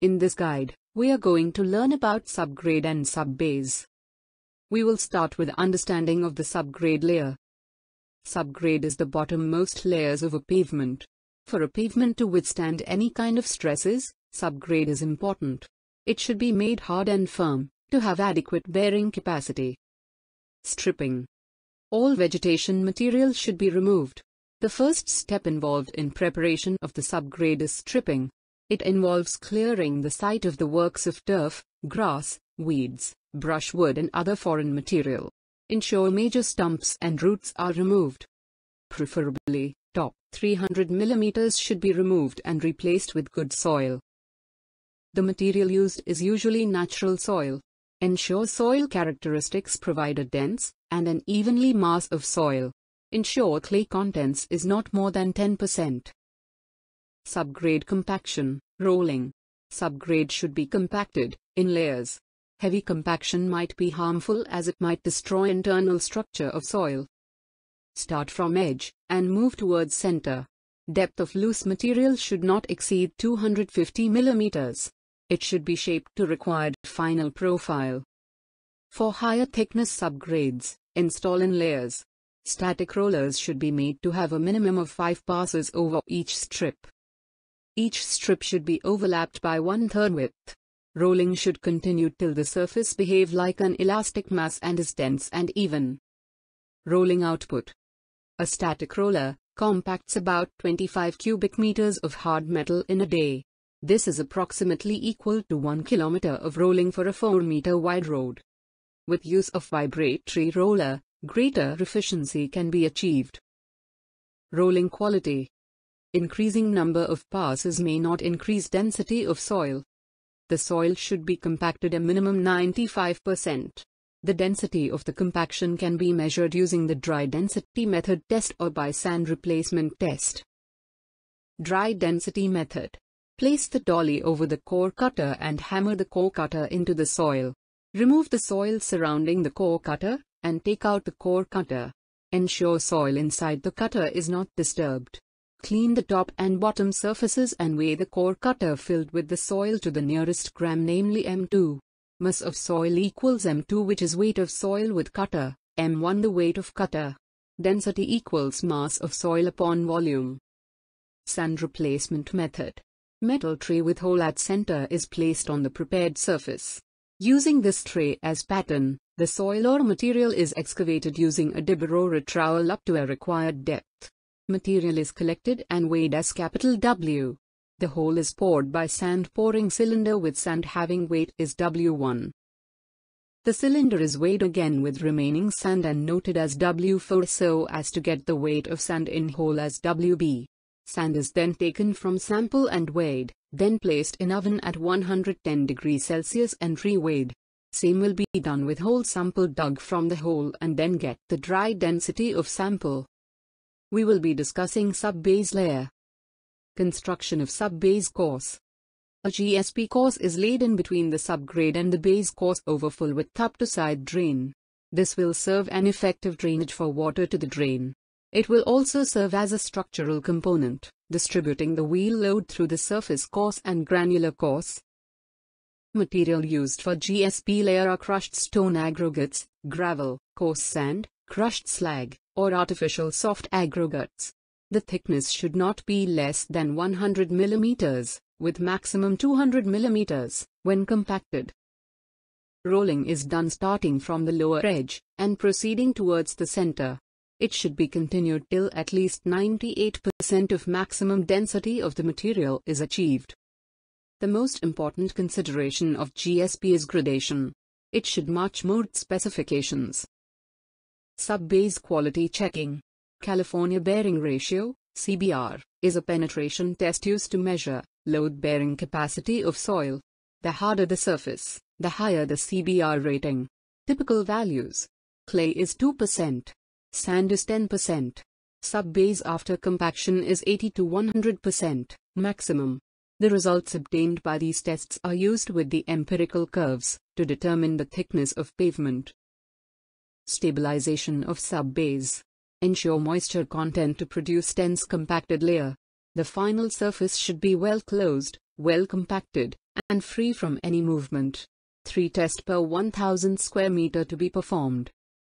In this guide, we are going to learn about subgrade and subbase. We will start with understanding of the subgrade layer. Subgrade is the bottommost layers of a pavement. For a pavement to withstand any kind of stresses, subgrade is important. It should be made hard and firm, to have adequate bearing capacity. Stripping. All vegetation material should be removed. The first step involved in preparation of the subgrade is stripping. It involves clearing the site of the works of turf, grass, weeds, brushwood and other foreign material. Ensure major stumps and roots are removed. Preferably, top 300 mm should be removed and replaced with good soil. The material used is usually natural soil. Ensure soil characteristics provide a dense and an evenly mass of soil. Ensure clay contents is not more than 10%. Subgrade compaction, rolling. Subgrade should be compacted, in layers. Heavy compaction might be harmful as it might destroy internal structure of soil. Start from edge, and move towards center. Depth of loose material should not exceed 250 millimeters. It should be shaped to required final profile. For higher thickness subgrades, install in layers. Static rollers should be made to have a minimum of 5 passes over each strip. Each strip should be overlapped by one-third width. Rolling should continue till the surface behave like an elastic mass and is dense and even. Rolling output. A static roller compacts about 25 cubic meters of hard metal in a day. This is approximately equal to 1 kilometer of rolling for a 4 meter wide road. With use of vibratory roller, greater efficiency can be achieved. Rolling quality Increasing number of passes may not increase density of soil. The soil should be compacted a minimum 95%. The density of the compaction can be measured using the dry density method test or by sand replacement test. Dry density method. Place the dolly over the core cutter and hammer the core cutter into the soil. Remove the soil surrounding the core cutter and take out the core cutter. Ensure soil inside the cutter is not disturbed. Clean the top and bottom surfaces and weigh the core cutter filled with the soil to the nearest gram namely M2. Mass of soil equals M2 which is weight of soil with cutter, M1 the weight of cutter. Density equals mass of soil upon volume. Sand replacement method. Metal tray with hole at center is placed on the prepared surface. Using this tray as pattern, the soil or material is excavated using a dibber or a trowel up to a required depth. Material is collected and weighed as capital W. The hole is poured by sand pouring cylinder with sand having weight is W1. The cylinder is weighed again with remaining sand and noted as W4 so as to get the weight of sand in hole as WB. Sand is then taken from sample and weighed, then placed in oven at 110 degrees Celsius and reweighed. Same will be done with hole sample dug from the hole and then get the dry density of sample we will be discussing sub-base layer. Construction of sub-base course. A GSB course is laid in between the subgrade and the base course over full width up to side drain. This will serve an effective drainage for water to the drain. It will also serve as a structural component, distributing the wheel load through the surface course and granular course. Material used for GSB layer are crushed stone aggregates, gravel, coarse sand, crushed slag, or artificial soft aggregates. The thickness should not be less than 100 mm, with maximum 200 mm, when compacted. Rolling is done starting from the lower edge, and proceeding towards the center. It should be continued till at least 98% of maximum density of the material is achieved. The most important consideration of GSB is gradation. It should match mode specifications. Sub-base quality checking. California bearing ratio, CBR, is a penetration test used to measure load-bearing capacity of soil. The harder the surface, the higher the CBR rating. Typical values. Clay is 2%. Sand is 10%. Sub-base after compaction is 80 to 100% maximum. The results obtained by these tests are used with the empirical curves to determine the thickness of pavement. Stabilization of sub-base. Ensure moisture content to produce dense compacted layer. The final surface should be well closed, well compacted, and free from any movement. 3 test per 1000 square meter to be performed.